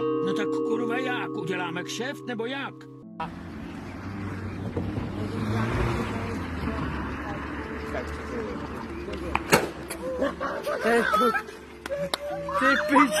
No tak kurva jak? Uděláme kšeft nebo jak? Ty pič.